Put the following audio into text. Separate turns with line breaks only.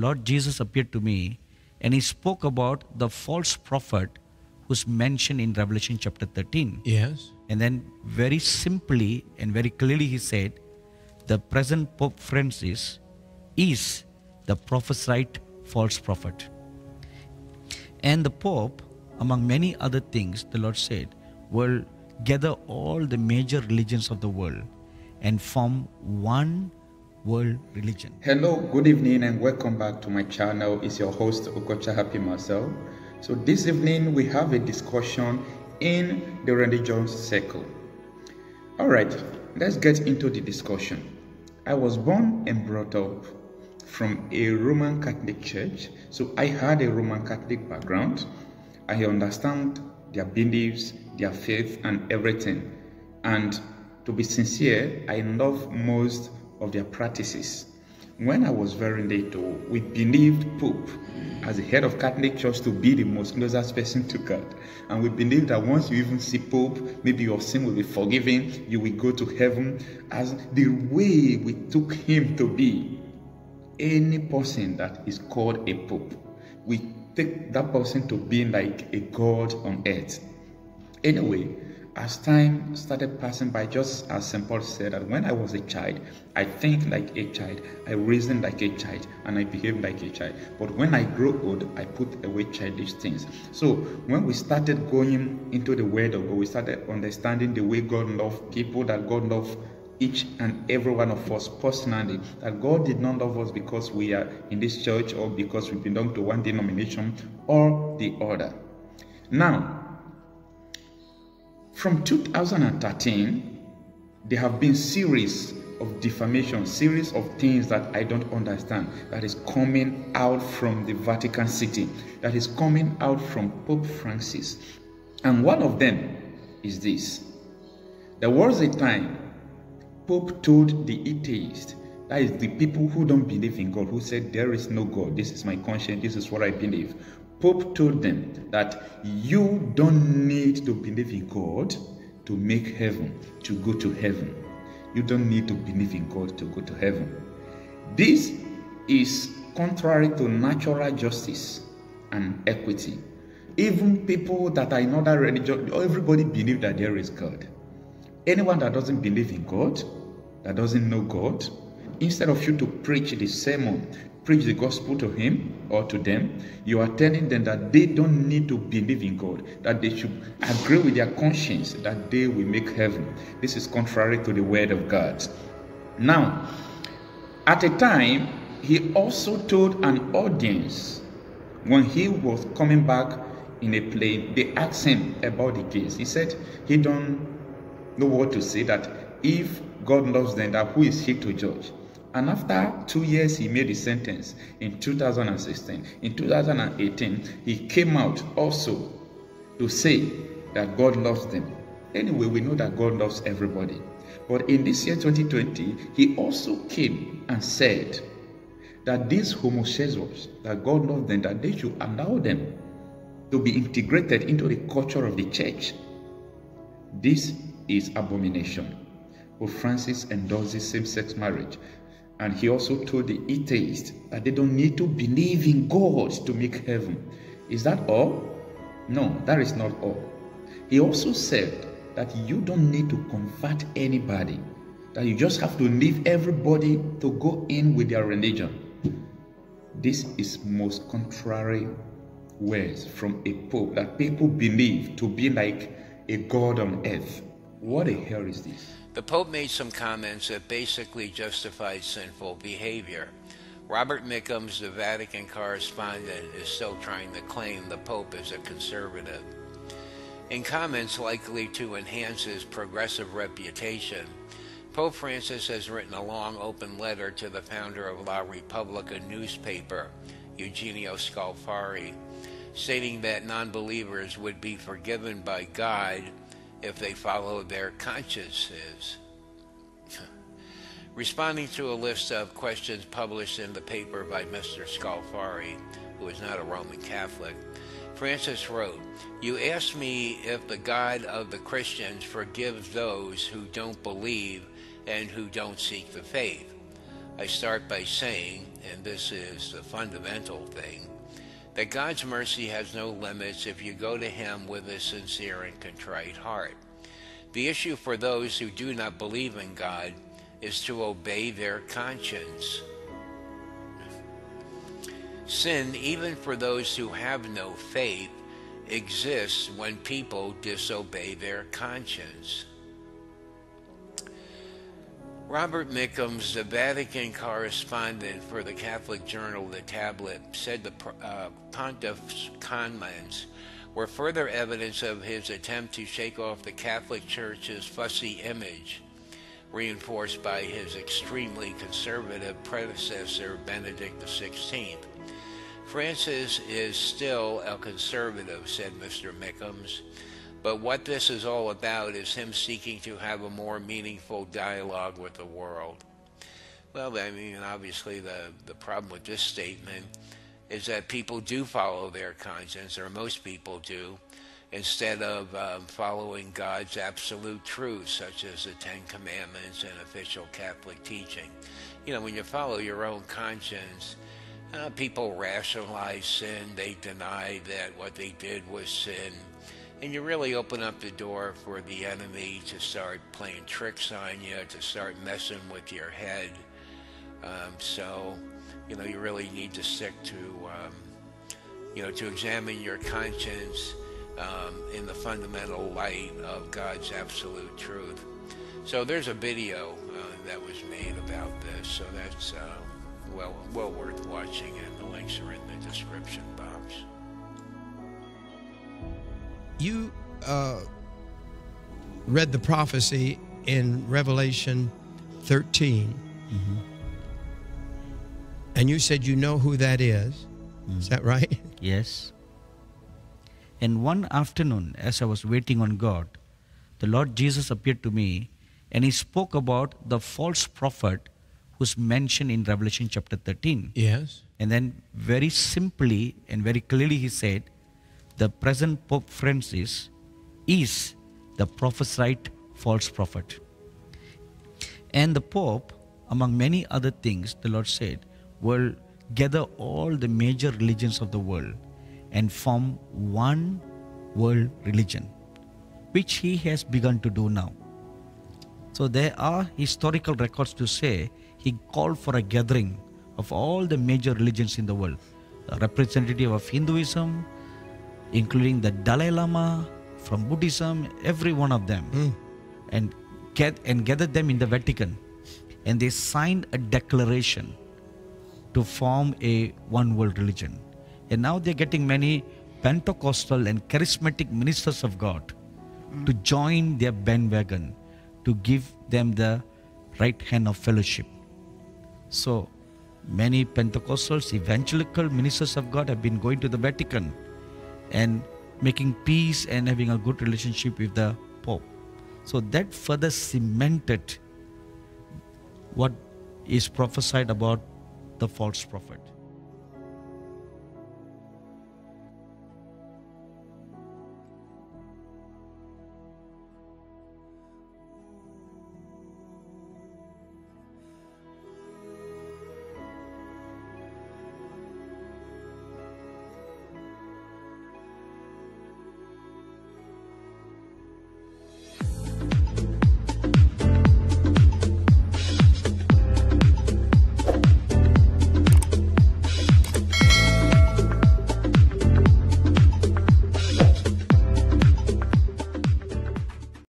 Lord Jesus appeared to me and he spoke about the false prophet who's mentioned in Revelation chapter 13.
Yes.
And then, very simply and very clearly, he said, The present Pope Francis is the prophesied false prophet. And the Pope, among many other things, the Lord said, will gather all the major religions of the world and form one world religion.
Hello, good evening, and welcome back to my channel. It's your host, Okocha Happy Marcel. So, this evening we have a discussion in the religion circle. All right, let's get into the discussion. I was born and brought up from a Roman Catholic church, so I had a Roman Catholic background. I understand their beliefs, their faith, and everything. And to be sincere, I love most of their practices. When I was very little, we believed Pope as the head of Catholic Church to be the most closest person to God. And we believed that once you even see Pope, maybe your sin will be forgiven, you will go to heaven. As the way we took him to be, any person that is called a Pope, we take that person to be like a God on earth. Anyway, as time started passing by, just as St. Paul said that when I was a child, I think like a child, I reason like a child, and I behave like a child. But when I grow old, I put away childish things. So when we started going into the Word of God, we started understanding the way God loved people, that God loved each and every one of us personally, that God did not love us because we are in this church or because we belong to one denomination or the other. Now, from 2013, there have been series of defamation, series of things that I don't understand that is coming out from the Vatican City, that is coming out from Pope Francis. And one of them is this. There was a time Pope told the atheists, that is the people who don't believe in God, who said there is no God, this is my conscience, this is what I believe. Pope told them that you don't need to believe in God to make heaven, to go to heaven. You don't need to believe in God to go to heaven. This is contrary to natural justice and equity. Even people that are in other religion, everybody believe that there is God. Anyone that doesn't believe in God, that doesn't know God, instead of you to preach the sermon, preach the gospel to him or to them, you are telling them that they don't need to believe in God, that they should agree with their conscience that they will make heaven. This is contrary to the word of God. Now, at a time, he also told an audience when he was coming back in a plane, they asked him about the case. He said he don't know what to say that if God loves them, that who is he to judge? And after two years, he made his sentence in 2016. In 2018, he came out also to say that God loves them. Anyway, we know that God loves everybody. But in this year 2020, he also came and said that these homosexuals, that God loves them, that they should allow them to be integrated into the culture of the church. This is abomination. Pope Francis endorses same-sex marriage. And he also told the atheists that they don't need to believe in God to make heaven. Is that all? No, that is not all. He also said that you don't need to convert anybody, that you just have to leave everybody to go in with their religion. This is most contrary words from a pope that people believe to be like a god on earth. What the hell is this?
The Pope made some comments that basically justified sinful behavior. Robert Mickens, the Vatican correspondent, is still trying to claim the Pope is a conservative. In comments likely to enhance his progressive reputation, Pope Francis has written a long open letter to the founder of La Repubblica newspaper, Eugenio Scalfari, stating that non believers would be forgiven by God if they follow their consciences. Responding to a list of questions published in the paper by Mr. Scalfari, who is not a Roman Catholic, Francis wrote, You asked me if the God of the Christians forgives those who don't believe and who don't seek the faith. I start by saying, and this is the fundamental thing, that God's mercy has no limits if you go to Him with a sincere and contrite heart. The issue for those who do not believe in God is to obey their conscience. Sin, even for those who have no faith, exists when people disobey their conscience. Robert Mickens, the Vatican correspondent for the Catholic journal The Tablet, said the uh, pontiff's comments were further evidence of his attempt to shake off the Catholic Church's fussy image, reinforced by his extremely conservative predecessor, Benedict XVI. Francis is still a conservative, said Mr. Mickens, but what this is all about is him seeking to have a more meaningful dialogue with the world. Well, I mean, obviously, the, the problem with this statement is that people do follow their conscience, or most people do, instead of um, following God's absolute truth, such as the Ten Commandments and official Catholic teaching. You know, when you follow your own conscience, uh, people rationalize sin, they deny that what they did was sin. And you really open up the door for the enemy to start playing tricks on you, to start messing with your head. Um, so, you know, you really need to stick to, um, you know, to examine your conscience um, in the fundamental light of God's absolute truth. So there's a video uh, that was made about this. So that's. Uh, well, well worth watching, and the links are in the description box.
You uh, read the prophecy in Revelation 13, mm-hmm. and you said you know who that is. Mm-hmm. Is that right?
Yes. And one afternoon, as I was waiting on God, the Lord Jesus appeared to me and he spoke about the false prophet who's mentioned in Revelation chapter 13.
Yes.
And then very simply and very clearly he said, the present Pope Francis is the prophesied false prophet. And the Pope, among many other things, the Lord said, will gather all the major religions of the world and form one world religion, which he has begun to do now. So there are historical records to say he called for a gathering of all the major religions in the world, a representative of Hinduism, including the Dalai Lama, from Buddhism, every one of them, mm. and get and gathered them in the Vatican, and they signed a declaration to form a one world religion. And now they're getting many Pentecostal and charismatic ministers of God mm. to join their bandwagon to give them the right hand of fellowship. So many Pentecostals, evangelical ministers of God have been going to the Vatican and making peace and having a good relationship with the Pope. So that further cemented what is prophesied about the false prophet.